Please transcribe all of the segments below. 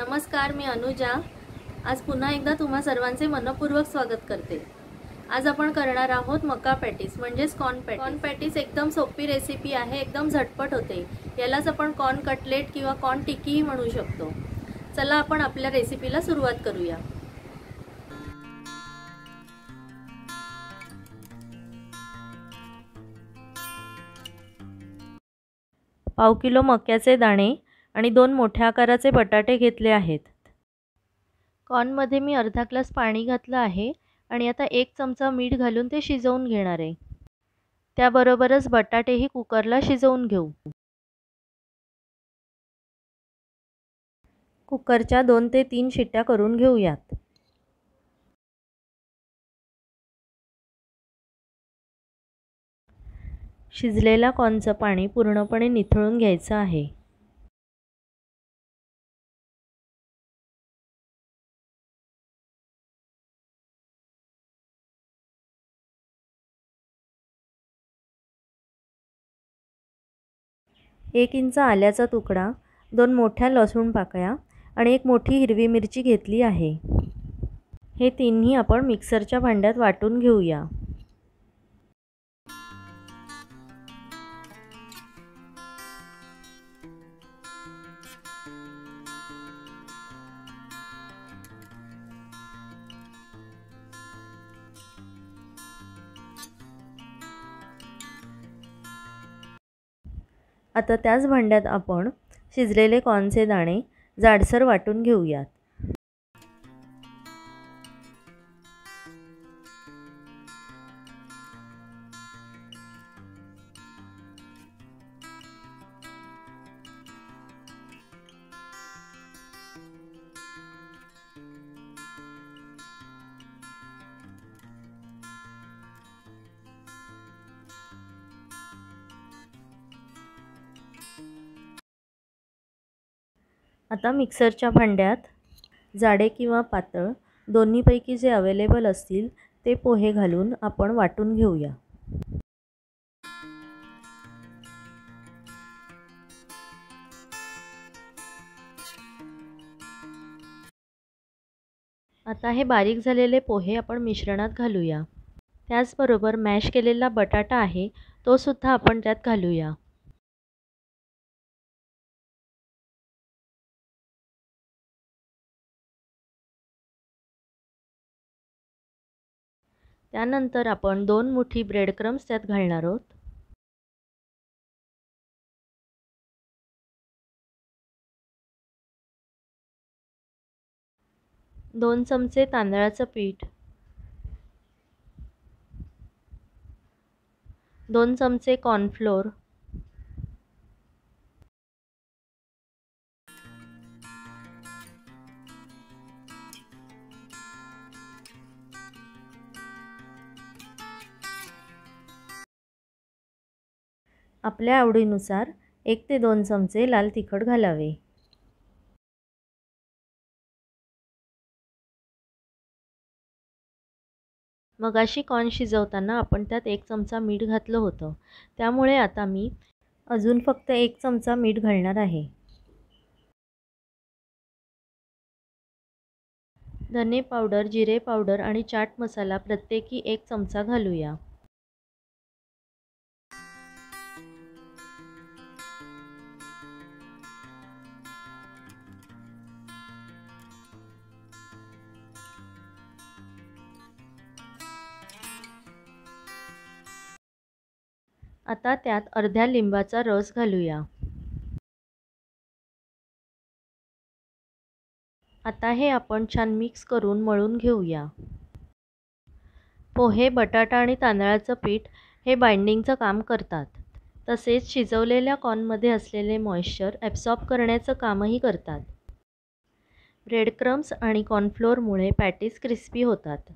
नमस्कार मी अनुजा. आज पुन्हा एकदा तुम्हा सर्वांचे मनपूर्वक स्वागत करते. आज आपण करणार आहोत मका पॅटीस म्हणजेच कॉर्न पॅटीस. कॉर्न पॅटीस एकदम सोपी रेसिपी आहे एकदम झटपट होते. यालाच आपण कॉर्न कटलेट किंवा कॉर्न टिक्कीही म्हणू शकतो. चला आपण आपल्या रेसिपीला सुरुवात करूया. पाव किलो मक्याचे दाणे आणि दोन मोठ्या आकाराचे बटाटे घेतले आहेत. कॉर्नमध्ये मी अर्धा ग्लास पाणी घातलं आहे आणि आता एक चमचा मीठ घालून ते शिजवून घेणार आहे. त्याबरोबरच बटाटेही कुकरला शिजवून घेऊ. कुकरच्या दोन ते तीन शिट्ट्या करून घेऊयात. शिजलेल्या कॉर्नचं पाणी पूर्णपणे निथळून घ्यायचं आहे. एक इंच आल्याचा तुकडा दोन मोठ्या लसूण पाकळ्या आणि एक मोठी हिरवी मिरची घेतली आहे. हे तिन्ही आपण मिक्सरच्या भांड्यात वाटून घेऊया. आता त्याच भांड्यात आपण शिजलेले कॉर्नचे दाणे जाडसर वाटून घेऊयात. आता मिक्सरच्या भांड्यात जाडे किंवा पातळ दोन्हीपैकी जे अवेलेबल असतील ते पोहे घालून आपण वाटून घेऊया. आता हे बारीक झालेले पोहे आपण मिश्रणात घालूया. त्याचबरोबर मॅश केलेला बटाटा आहे तो सुद्धा आपण त्यात घालूया. त्यानंतर आपण दोन मुठी ब्रेड क्रम्स त्यात घालणार आहोत. दोन चमचे तांदळाचं पीठ. दोन चमचे कॉर्नफ्लोअर आपल्या आवडीनुसार एक ते दोन चमचे लाल तिखट घालावे. मगाशी कॉर्न शिजवताना आपण त्यात एक चमचा मीठ घातलं होतं. त्यामुळे आता मी अजून फक्त एक चमचा मीठ घालणार आहे. धने पावडर जिरे पावडर आणि चाट मसाला प्रत्येकी एक चमचा घालूया. आता त्यात अर्ध्या लिंबाचा रस घालूया. आता हे आपण छान मिक्स करून मळून घेऊया. पोहे बटाटा आणि तांदळाचं पीठ हे बाइंडिंगचं काम करतात. तसेच शिजवलेल्या कॉर्नमध्ये असलेले मॉइश्चर ॲब्सॉर्ब करण्याचं कामही करतात. ब्रेड क्रम्स आणि कॉर्नफ्लोअरमुळे पॅटीस क्रिस्पी होतात.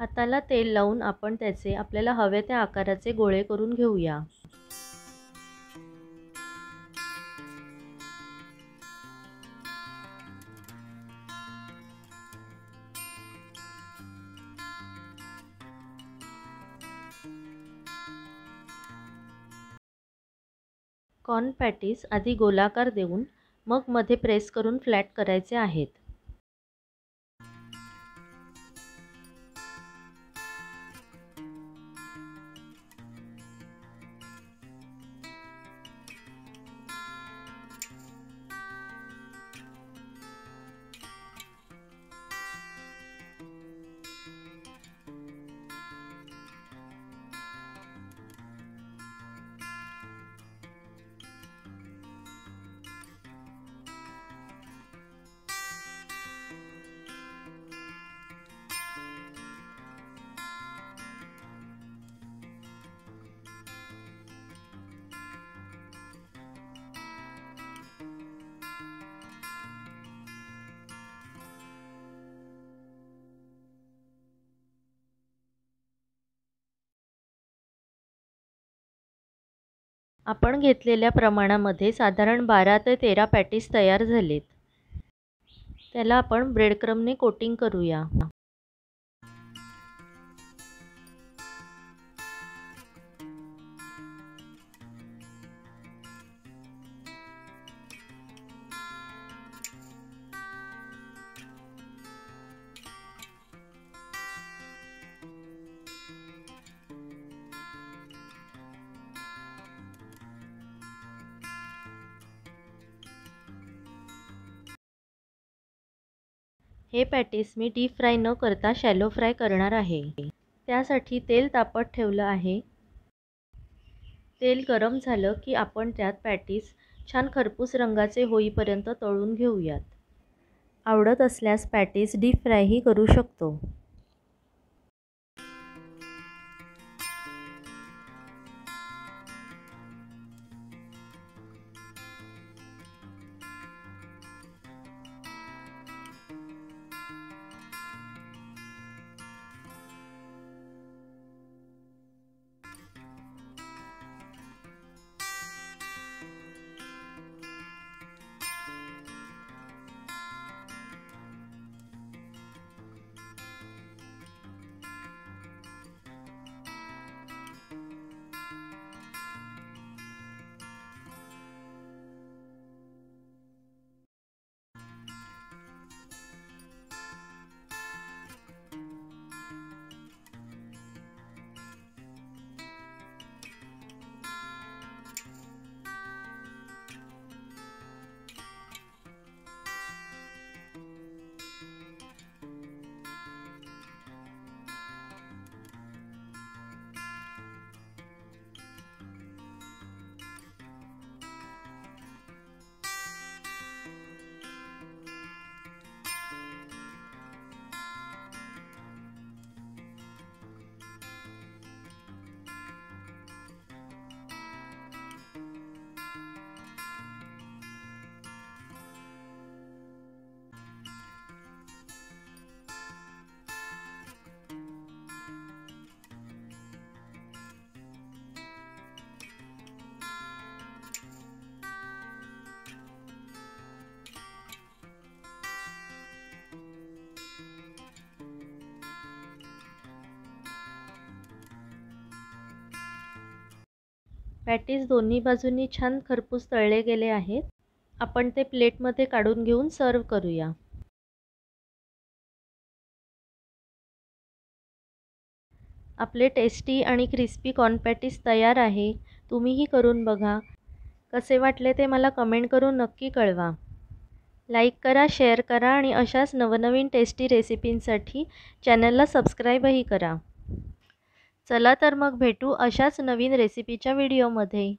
हाताला तेल लावून आपण त्याचे आपल्याला हवे त्या आकाराचे गोळे करून घेऊया. कॉर्न पॅटीस आधी गोलाकार देऊन मग मध्ये प्रेस करून फ्लॅट करायचे आहेत. आपण घेतलेल्या प्रमाणामध्ये साधारण बारा ते तेरा पॅटीस तयार झालेत. त्याला आपण ब्रेडक्रमने कोटिंग करूया. हे पॅटीस मी डीप फ्राय न करता शॅलो फ्राय करणार आहे. त्यासाठी तेल तापत ठेवलं आहे. तेल गरम झालं की आपण त्यात पॅटीस छान खरपूस रंगाचे होईपर्यंत तळून घेऊयात. आवडत असल्यास पॅटीस डीप फ्रायही करू शकतो. पॅटीस दोन्ही बाजूंनी छान खरपूस तळले गेले आहेत. आपण ते प्लेटमध्ये काढून घेऊन सर्व करूया. आपले टेस्टी आणि क्रिस्पी कॉर्न पॅटीस तयार आहे. तुम्हीही करून बघा. कसे वाटले ते मला कमेंट करून नक्की कळवा. लाईक करा शेअर करा आणि अशाच नवनवीन टेस्टी रेसिपींसाठी चॅनलला सबस्क्राईबही करा. चला तर मग भेटू अशाच नवीन रेसिपीच्या व्हिडिओमध्ये